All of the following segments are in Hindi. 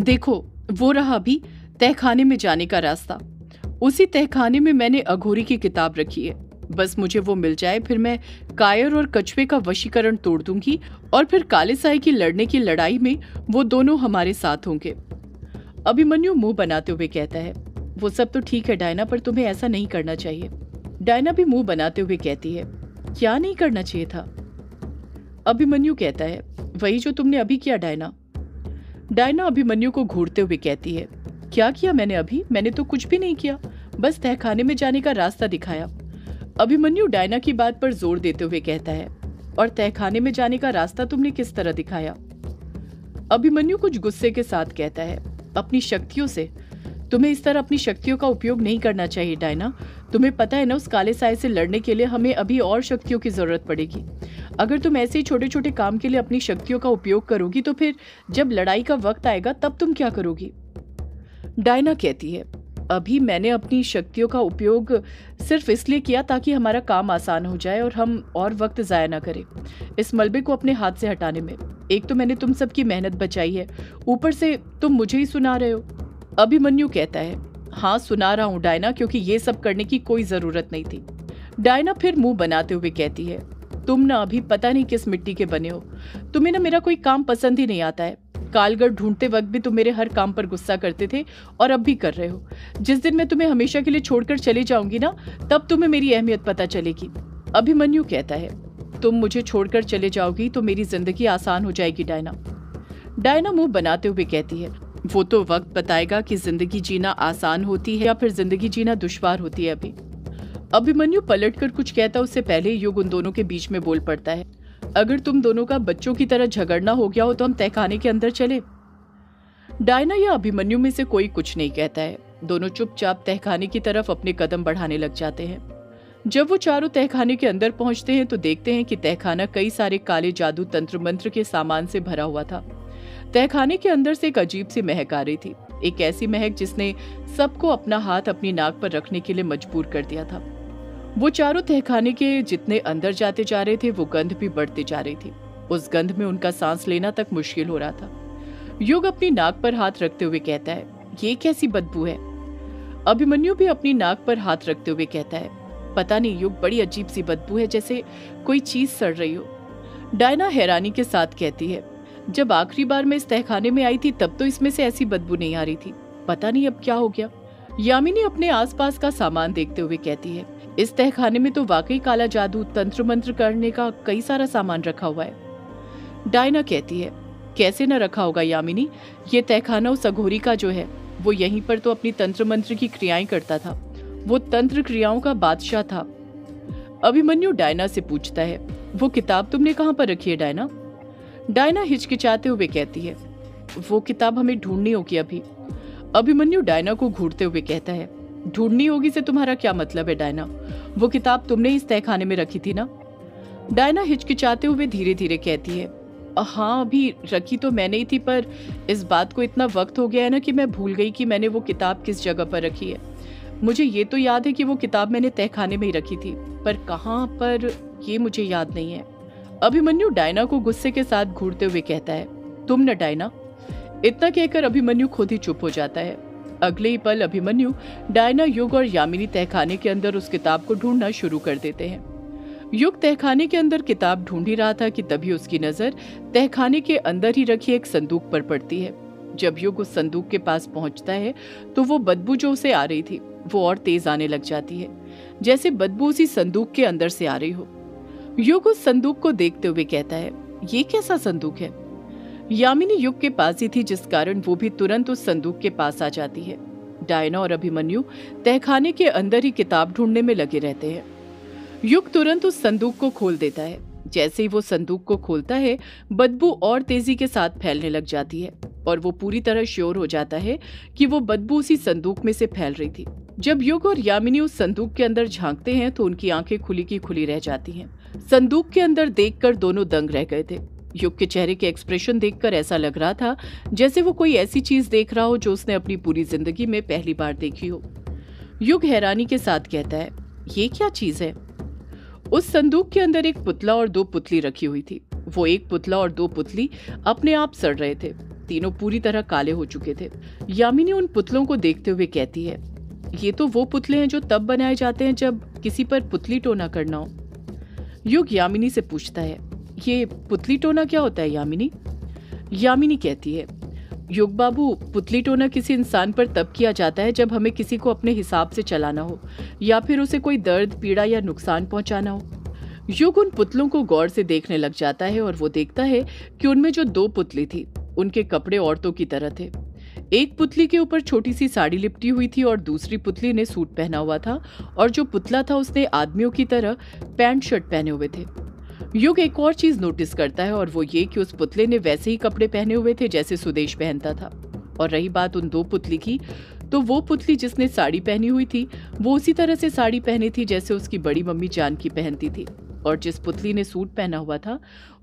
देखो, वो रहा अभी तहखाने में जाने का रास्ता। उसी तहखाने में मैंने अघोरी की किताब रखी है। बस मुझे वो मिल जाए, फिर मैं कायर और कछुए का वशीकरण तोड़ दूँगी और फिर काले साई की लड़ने की लड़ाई में वो दोनों हमारे साथ होंगे। अभिमन्यु मुँह बनाते हुए कहता है, वो सब तो ठीक है डायना, पर तुम्हें ऐसा नहीं करना चाहिए। डायना भी मुँह बनाते हुए कहती है, क्या नहीं करना चाहिए था? अभिमन्यु कहता है, वही जो तुमने अभी किया, डायना। डायना अभिमन्यु को घूरते हुए कहती है, क्या किया मैंने अभी? मैंने तो कुछ भी नहीं किया। बस तहखाने में जाने का रास्ता दिखाया। अभिमन्यु डायना की बात पर ज़ोर देते हुए कहता है, और तहखाने में जाने का रास्ता तुमने किस तरह दिखाया? अभिमन्यु कुछ गुस्से के साथ कहता है, अपनी शक्तियों से तुम्हें इस तरह अपनी शक्तियों का उपयोग नहीं करना चाहिए, डायना। तुम्हें पता है ना, उस काले साय से लड़ने के लिए हमें अभी और शक्तियों की ज़रूरत पड़ेगी। अगर तुम ऐसे ही छोटे छोटे काम के लिए अपनी शक्तियों का उपयोग करोगी तो फिर जब लड़ाई का वक्त आएगा, तब तुम क्या करोगी? डायना कहती है, अभी मैंने अपनी शक्तियों का उपयोग सिर्फ़ इसलिए किया ताकि हमारा काम आसान हो जाए और हम और वक्त ज़ाया ना करें, इस मलबे को अपने हाथ से हटाने में। एक तो मैंने तुम सबकी मेहनत बचाई है। ऊपर से तुम मुझे ही सुना रहे हो। अभिमन्यु कहता है हाँ सुना रहा हूँ, डायना, क्योंकि ये सब करने की कोई ज़रूरत नहीं थी। डायना फिर मुँह बनाते हुए कहती है, तुम ना अभी पता नहीं किस मिट्टी के बने हो। तुम्हें ना मेरा कोई काम पसंद ही नहीं आता है। कालगढ़ ढूंढते वक्त भी तुम मेरे हर काम पर गुस्सा करते थे और अब भी कर रहे हो। जिस दिन मैं तुम्हें हमेशा के लिए छोड़कर चली जाऊँगी ना, तब तुम्हें मेरी अहमियत पता चलेगी। अभिमन्यु कहता है, तुम मुझे छोड़कर चले जाओगी तो मेरी ज़िंदगी आसान हो जाएगी, डायना। डायना मुँह बनाते हुए कहती है वो तो वक्त बताएगा कि ज़िंदगी जीना आसान होती है या फिर ज़िंदगी जीना दुश्वार होती है अभी। अभिमन्यु पलटकर कुछ कहता उससे पहले युग उन दोनों के बीच में बोल पड़ता है। अगर तुम दोनों का बच्चों की तरह झगड़ना हो गया हो तो हम तहखाने के अंदर चले। डायना या अभिमन्यु में से कोई कुछ नहीं कहता है। दोनों चुपचाप तहखाने की तरफ़ अपने कदम बढ़ाने लग जाते हैं। जब वो चारों तहखाने के अंदर पहुँचते हैं तो देखते हैं कि तहखाना कई सारे काले जादू तंत्र मंत्र के सामान से भरा हुआ था। तहखाने के अंदर से एक अजीब सी महक आ रही थी। एक ऐसी महक जिसने सबको अपना हाथ अपनी नाक पर रखने के लिए मजबूर कर दिया था। वो चारों तहखाने के जितने अंदर जाते जा रहे थे, वो गंध भी बढ़ती जा रही थी। उस गंध में उनका सांस लेना तक मुश्किल हो रहा था। युग अपनी नाक पर हाथ रखते हुए कहता है, ये कैसी बदबू है? अभिमन्यु भी अपनी नाक पर हाथ रखते हुए कहता है, पता नहीं, युग बड़ी अजीब सी बदबू है जैसे कोई चीज़ सड़ रही हो। डायना हैरानी के साथ कहती है जब आखिरी बार मैं इस तहखाने में आई थी, तब तो इसमें से ऐसी बदबू नहीं आ रही थी। पता नहीं अब क्या हो गया। यामिनी अपने आसपास का सामान देखते हुए कहती है, इस तहखाने में तो वाकई काला जादू तंत्र मंत्र करने का कई सारा सामान रखा हुआ है। डायना कहती है, कैसे न रखा होगा यामिनी? ये तहखाना उस अघोरी का जो है, वो यहीं पर तो अपनी तंत्र मंत्र की क्रियाएँ करता था। वो तंत्र क्रियाओं का बादशाह था। अभिमन्यु डायना से पूछता है, वो किताब तुमने कहाँ पर रखी है, डायना? डायना हिचकिचाते हुए कहती है, वो किताब हमें ढूंढनी होगी अभी। अभिमन्यु डायना को घूरते हुए कहता है, ढूंढनी होगी से तुम्हारा क्या मतलब है डायना? वो किताब तुमने इस तहखाने में रखी थी ना? डायना हिचकिचाते हुए धीरे धीरे कहती है हाँ अभी रखी तो मैंने ही थी, पर इस बात को इतना वक्त हो गया है ना कि मैं भूल गई कि मैंने वो किताब किस जगह पर रखी है। मुझे ये तो याद है कि वो किताब मैंने तहखाने में ही रखी थी, पर कहाँ पर ये मुझे याद नहीं है। अभिमन्यु डायना को गुस्से के साथ घूरते हुए कहता है, तुम न डायना। इतना कहकर अभिमन्यु खुद ही चुप हो जाता है। अगले ही पल अभिमन्यु डायना युग और यामिनी तहखाने के अंदर उस किताब को ढूंढना शुरू कर देते हैं। युग तहखाने के अंदर किताब ढूंढ ही रहा था कि तभी उसकी नज़र तहखाने के अंदर ही रखी एक संदूक पर पड़ती है। जब युग उस संदूक के पास पहुँचता है तो वो बदबू जो उसे आ रही थी, वो और तेज आने लग जाती है। जैसे बदबू उसी संदूक के अंदर से आ रही हो। युग उस संदूक को देखते हुए कहता है, ये कैसा संदूक है? यामिनी युग के पास ही थी, जिस कारण वो भी तुरंत उस संदूक के पास आ जाती है। डायना और अभिमन्यु तहखाने के अंदर ही किताब ढूँढने में लगे रहते हैं। युग तुरंत उस संदूक को खोल देता है। जैसे ही वो संदूक को खोलता है, बदबू और तेज़ी के साथ फैलने लग जाती है और वो पूरी तरह श्योर हो जाता है कि वो बदबू उसी संदूक में से फैल रही थी। जब युग और यामिनी उस संदूक के अंदर झांकते हैं तो उनकी आँखें खुली की खुली रह जाती हैं। संदूक के अंदर देखकर दोनों दंग रह गए थे। युग के चेहरे के एक्सप्रेशन देखकर ऐसा लग रहा था, जैसे वो कोई ऐसी चीज़ देख रहा हो जो उसने अपनी पूरी ज़िंदगी में पहली बार देखी हो। युग हैरानी के साथ कहता है, ये क्या चीज़ है? उस संदूक के अंदर एक पुतला और दो पुतली रखी हुई थी। वो एक पुतला और दो पुतली अपने आप सड़ रहे थे। तीनों पूरी तरह काले हो चुके थे। यामिनी उन पुतलों को देखते हुए कहती है, ये तो वो पुतले हैं जो तब बनाए जाते हैं जब किसी पर पुतली टोना करना हो। युग यामिनी से पूछता है, ये पुतली टोना क्या होता है, यामिनी? यामिनी कहती है, युग बाबू, पुतली टोना किसी इंसान पर तब किया जाता है जब हमें किसी को अपने हिसाब से चलाना हो, या फिर उसे कोई दर्द, पीड़ा या नुकसान पहुंचाना हो। युग उन पुतलों को गौर से देखने लग जाता है और वो देखता है कि उनमें जो दो पुतली थी, उनके कपड़े औरतों की तरह थे। एक पुतली के ऊपर छोटी सी साड़ी लिपटी हुई थी और दूसरी पुतली ने सूट पहना हुआ था और जो पुतला था उसने आदमियों की तरह पैंट शर्ट पहने हुए थे। युग एक और चीज़ नोटिस करता है और वो ये कि उस पुतले ने वैसे ही कपड़े पहने हुए थे जैसे सुदेश पहनता था। और रही बात उन दो पुतली की तो वो पुतली जिसने साड़ी पहनी हुई थी, वो उसी तरह से साड़ी पहनी थी जैसे उसकी बड़ी मम्मी जानकी पहनती थी। और जिस पुतली ने सूट पहना हुआ था,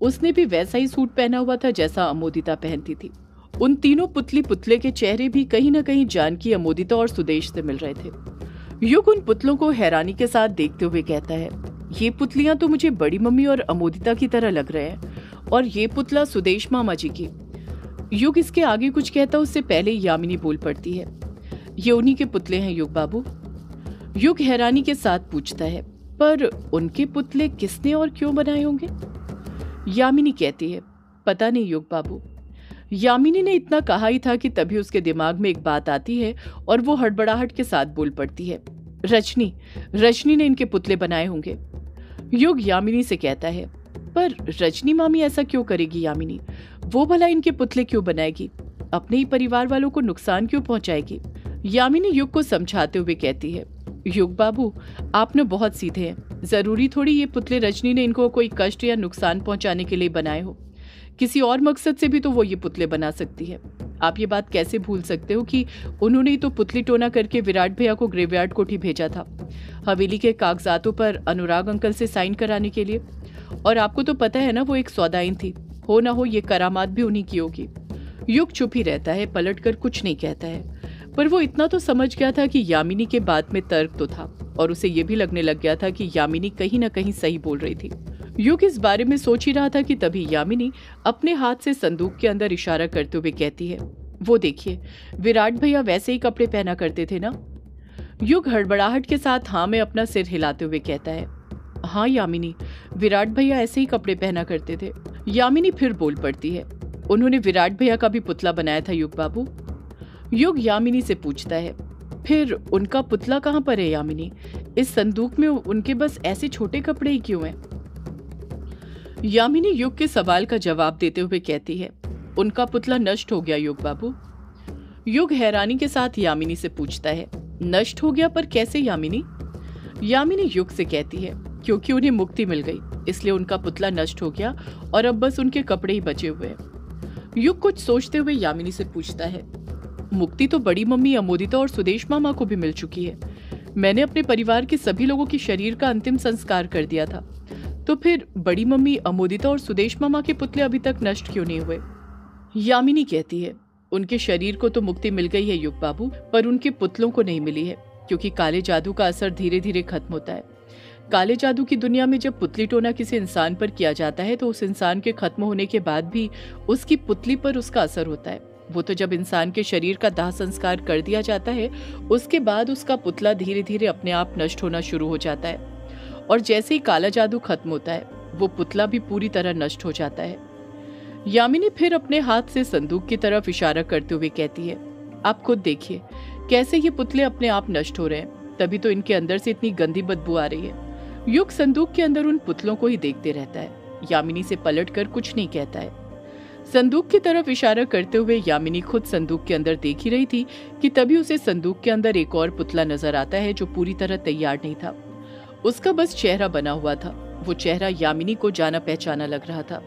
उसने भी वैसा ही सूट पहना हुआ था जैसा अमोदिता पहनती थी। उन तीनों पुतली पुतले के चेहरे भी कहीं ना कहीं जानकी अमोदिता और सुदेश से मिल रहे थे। युग उन पुतलों को हैरानी के साथ देखते हुए कहता है, ये पुतलियाँ तो मुझे बड़ी मम्मी और अमोदिता की तरह लग रहे हैं, और ये पुतला सुदेश मामा जी की। युग इसके आगे कुछ कहता उससे पहले यामिनी बोल पड़ती है। ये उन्हीं के पुतले हैं युग बाबू। युग हैरानी के साथ पूछता है, पर उनके पुतले किसने और क्यों बनाए होंगे? यामिनी कहती है, पता नहीं युग बाबू। यामिनी ने इतना कहा ही था कि तभी उसके दिमाग में एक बात आती है और वो हड़बड़ाहट के साथ बोल पड़ती है। रजनी रजनी ने इनके पुतले बनाए होंगे। युग यामिनी से कहता है, पर रजनी मामी ऐसा क्यों करेगी यामिनी? वो भला इनके पुतले क्यों बनाएगी? अपने ही परिवार वालों को नुकसान क्यों पहुंचाएगी? यामिनी युग को समझाते हुए कहती है, युग बाबू, आप बहुत सीधे हैं। ज़रूरी थोड़ी ये पुतले रजनी ने इनको कोई कष्ट या नुकसान पहुँचाने के लिए बनाए हो। किसी और मकसद से भी तो वो ये पुतले बना सकती है। आप ये बात कैसे भूल सकते हो कि उन्होंने तो पुतली टोना करके विराट भैया को ग्रेवयार्ड कोठी भेजा था? हवेली के कागजातों पर अनुराग अंकल से साइन कराने के लिए। और आपको तो पता है ना, वो एक सौदाइन थी। हो ना हो, ये करामात भी उन्हीं की होगी। युग चुप ही रहता है पलट कर कुछ नहीं कहता है। पर वो इतना तो समझ गया था कि यामिनी के बात में तर्क तो था। और उसे ये भी लगने लग गया था कि यामिनी कहीं ना कहीं सही बोल रही थी। युग इस बारे में सोच ही रहा था कि तभी यामिनी अपने हाथ से संदूक के अंदर इशारा करते हुए कहती है, वो देखिए, विराट भैया वैसे ही कपड़े पहना करते थे ना? युग हड़बड़ाहट के साथ हाँ में अपना सिर हिलाते हुए कहता है हाँ यामिनी, विराट भैया ऐसे ही कपड़े पहना करते थे। यामिनी फिर बोल पड़ती है, उन्होंने विराट भैया का भी पुतला बनाया था, युग बाबू। युग यामिनी से पूछता है, फिर उनका पुतला कहाँ पर है यामिनी? इस संदूक में उनके बस ऐसे छोटे कपड़े ही क्यों हैं? यामिनी युग के सवाल का जवाब देते हुए कहती है, उनका पुतला नष्ट हो गया युग बाबू। युग हैरानी के साथ यामिनी से पूछता है, नष्ट हो गया पर कैसे यामिनी? यामिनी युग से कहती है, क्योंकि उन्हें मुक्ति मिल गई, इसलिए उनका पुतला नष्ट हो गया और अब बस उनके कपड़े ही बचे हुए हैं। युग कुछ सोचते हुए यामिनी से पूछता है, मुक्ति तो बड़ी मम्मी अमोदिता और सुदेश मामा को भी मिल चुकी है। मैंने अपने परिवार के सभी लोगों के शरीर का अंतिम संस्कार कर दिया था। तो फिर बड़ी मम्मी अमोदिता और सुदेश मामा के पुतले अभी तक नष्ट क्यों नहीं हुए? यामिनी कहती है, उनके शरीर को तो मुक्ति मिल गई है युग बाबू, पर उनके पुतलों को नहीं मिली है, क्योंकि काले जादू का असर धीरे धीरे खत्म होता है। काले जादू की दुनिया में जब पुतली टोना किसी इंसान पर किया जाता है तो उस इंसान के खत्म होने के बाद भी उसकी पुतली पर उसका असर होता है। वो तो जब इंसान के शरीर का दाह संस्कार कर दिया जाता है, उसके बाद उसका पुतला धीरे धीरे अपने आप नष्ट होना शुरू हो जाता है। और जैसे ही काला जादू खत्म होता है, वो पुतला भी पूरी तरह नष्ट हो जाता है। यामिनी फिर अपने हाथ से संदूक की तरफ़ इशारा करते हुए कहती है, आप खुद देखिए, कैसे ये पुतले अपने आप नष्ट हो रहे हैं। तभी तो इनके अंदर से इतनी गंदी बदबू आ रही है। युग संदूक के अंदर उन पुतलों को ही देखते रहता है। यामिनी से पलट कर कुछ नहीं कहता है। संदूक की तरफ़ इशारा करते हुए यामिनी खुद संदूक के अंदर देख ही रही थी कि तभी उसे संदूक के अंदर एक और पुतला नज़र आता है जो पूरी तरह तैयार नहीं था। उसका बस चेहरा बना हुआ था। वो चेहरा यामिनी को जाना पहचाना लग रहा था।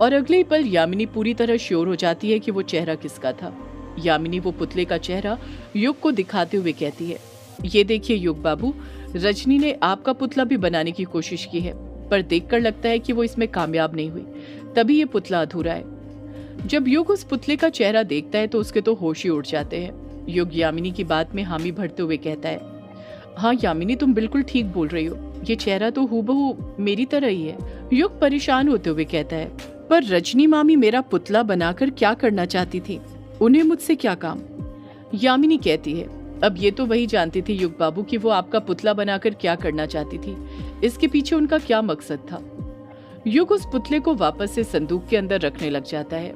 और अगले पल यामिनी पूरी तरह श्योर हो जाती है कि वो चेहरा किसका था। यामिनी वो पुतले का चेहरा युग को दिखाते हुए कहती है, ये देखिए युग बाबू, रजनी ने आपका पुतला भी बनाने की कोशिश की है, पर देखकर लगता है कि वो इसमें कामयाब नहीं हुई। तभी ये पुतला अधूरा है। जब युग उस पुतले का चेहरा देखता है तो उसके तो होश ही उड़ जाते हैं। युग यामिनी की बात में हामी भरते हुए कहता है हाँ यामिनी, तुम बिल्कुल ठीक बोल रही हो। ये चेहरा तो हूबहू मेरी तरह ही है। युग परेशान होते हुए कहता है, पर रजनी मामी मेरा पुतला बनाकर क्या करना चाहती थी? उन्हें मुझसे क्या काम? यामिनी कहती है, अब ये तो वही जानती थी युग बाबू कि वो आपका पुतला बनाकर क्या करना चाहती थी। इसके पीछे उनका क्या मकसद था? युग उस पुतले को वापस से संदूक के अंदर रखने लग जाता है।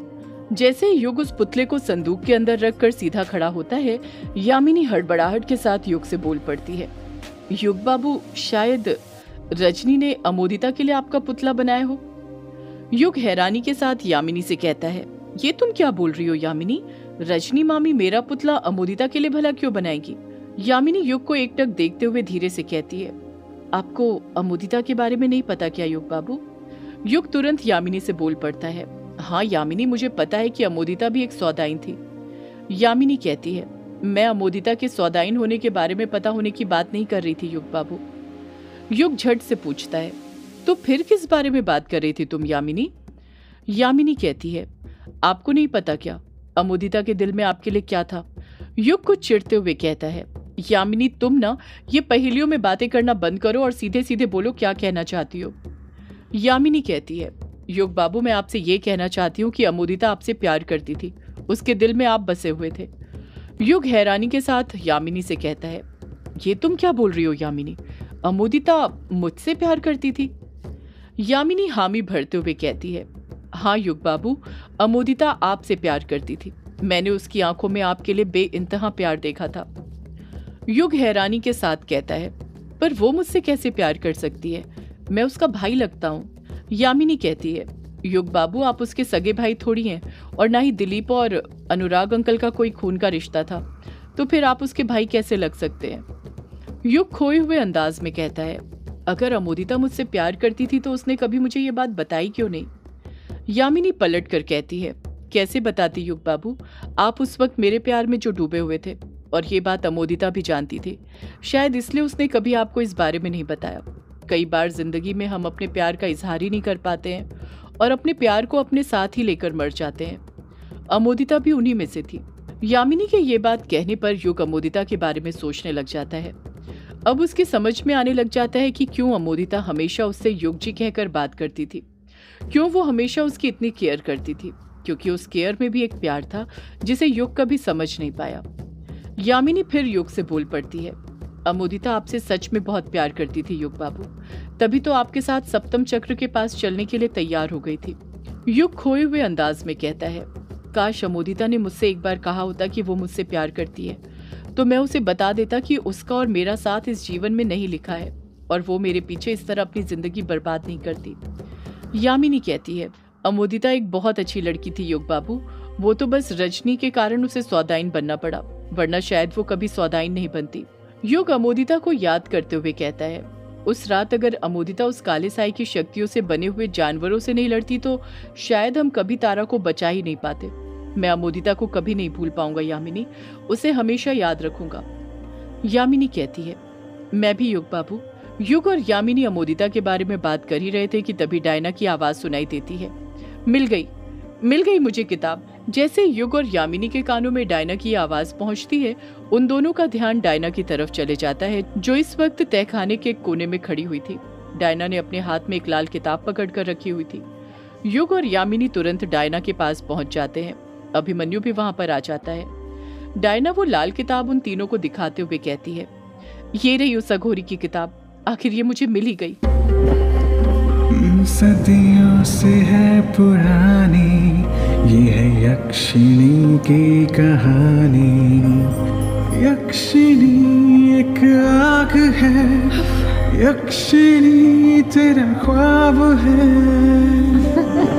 जैसे युग उस पुतले को संदूक के अंदर रखकर सीधा खड़ा होता है, यामिनी हड़बड़ाहट के साथ युग से बोल पड़ती है, युग बाबू, शायद रजनी ने अमोदिता के लिए आपका पुतला बनाया हो? युग हैरानी के साथ यामिनी से कहता है, ये तुम क्या बोल रही हो यामिनी? रजनी मामी मेरा पुतला अमोदिता के लिए भला क्यों बनाएगी? यामिनी युग को एक टक देखते हुए धीरे से कहती है, आपको अमोदिता के बारे में नहीं पता क्या, युग बाबू? युग तुरंत यामिनी से बोल पड़ता है हाँ यामिनी, मुझे पता है कि अमोदिता भी एक सौदाइन थी। यामिनी कहती है, मैं अमोदिता के सौदाइन होने के बारे में पता होने की बात नहीं कर रही थी, युग बाबू। युग झट से पूछता है तो फिर किस बारे में बात कर रही थी तुम, यामिनी? यामिनी कहती है, आपको नहीं पता क्या? अमोदिता के दिल में आपके लिए क्या था? युग को चिढ़ते हुए कहता है, यामिनी, तुम ना ये पहेलियों में बातें करना बंद करो और सीधे सीधे बोलो क्या कहना चाहती हो? यामिनी कहती है युग बाबू, मैं आपसे ये कहना चाहती हूँ कि अमोदिता आपसे प्यार करती थी। उसके दिल में आप बसे हुए थे। युग हैरानी के साथ यामिनी से कहता है, ये तुम क्या बोल रही हो यामिनी? अमोदिता मुझसे प्यार करती थी? यामिनी हामी भरते हुए कहती है हाँ युग बाबू, अमोदिता आपसे प्यार करती थी। मैंने उसकी आँखों में आपके लिए बे इंतहा प्यार देखा था। युग हैरानी के साथ कहता है, पर वो मुझसे कैसे प्यार कर सकती है? मैं उसका भाई लगता हूँ। यामिनी कहती है, युग बाबू, आप उसके सगे भाई थोड़ी हैं और ना ही दिलीप और अनुराग अंकल का कोई खून का रिश्ता था। तो फिर आप उसके भाई कैसे लग सकते हैं? युग खोए हुए अंदाज में कहता है, अगर अमोदिता मुझसे प्यार करती थी तो उसने कभी मुझे ये बात बताई क्यों नहीं? यामिनी पलट कर कहती है, कैसे बताती युग बाबू? आप उस वक्त मेरे प्यार में जो डूबे हुए थे और ये बात अमोदिता भी जानती थी। शायद इसलिए उसने कभी आपको इस बारे में नहीं बताया। कई बार ज़िंदगी में हम अपने प्यार का इजहार ही नहीं कर पाते हैं और अपने प्यार को अपने साथ ही लेकर मर जाते हैं। अमोदिता भी उन्हीं में से थी। यामिनी के ये बात कहने पर युग अमोदिता के बारे में सोचने लग जाता है। अब उसके समझ में आने लग जाता है कि क्यों अमोदिता हमेशा उससे युग जी कहकर बात करती थी। क्यों वो हमेशा उसकी इतनी केयर करती थी? क्योंकि उस केयर में भी एक प्यार था जिसे युग कभी समझ नहीं पाया। यामिनी फिर युग से बोल पड़ती है। अमोदिता आपसे सच में बहुत प्यार करती थी, युग बाबू। तभी तो आपके साथ सप्तम चक्र के पास चलने के लिए तैयार हो गई थी। युग खोए हुए अंदाज में कहता है, काश अमोदिता ने मुझसे एक बार कहा होता कि वो मुझसे प्यार करती है तो मैं उसे बता देता कि उसका और मेरा साथ इस जीवन में नहीं लिखा है, और वो मेरे पीछे इस तरह अपनी ज़िंदगी बर्बाद नहीं करती। यामिनी कहती है, अमोदिता एक बहुत अच्छी लड़की थी, योग बाबू। वो तो बस रजनी के कारण उसे सौदाइन बनना पड़ा, वरना शायद वो कभी सौदाइन नहीं बनती। युग अमोदिता को याद करते हुए कहता है, उस रात अगर अमोदिता उस काले साई की शक्तियों से बने हुए जानवरों से नहीं लड़ती तो शायद हम कभी तारा को बचा ही नहीं पाते। मैं अमोदिता को कभी नहीं भूल पाऊँगा, यामिनी। उसे हमेशा याद रखूँगा। यामिनी कहती है, मैं भी युग बाबू, युग और यामिनी अमोदिता के बारे में बात कर ही रहे थे कि तभी डायना की आवाज़ सुनाई देती है। मिल गई। मिल गई मुझे किताब। जैसे युग और यामिनी के कानों में डायना की आवाज़ पहुँचती है, उन दोनों का ध्यान डायना की तरफ़ चले जाता है, जो इस वक्त तहखाने के कोने में खड़ी हुई थी। डायना ने अपने हाथ में एक लाल किताब पकड़ कर रखी हुई थी। युग और यामिनी तुरंत डायना के पास पहुँच जाते हैं। अभिमन्यु भी वहाँ पर आ जाता है। डायना वो लाल किताब उन तीनों को दिखाते हुए कहती है, ये रही उस अघोरी की किताब। आखिर ये मुझे मिल ही गई। सदियों से है पुरानी, ये है यक्षिणी की कहानी। यक्षिणी एक आग है, यक्षिणी तेरा ख्वाब है।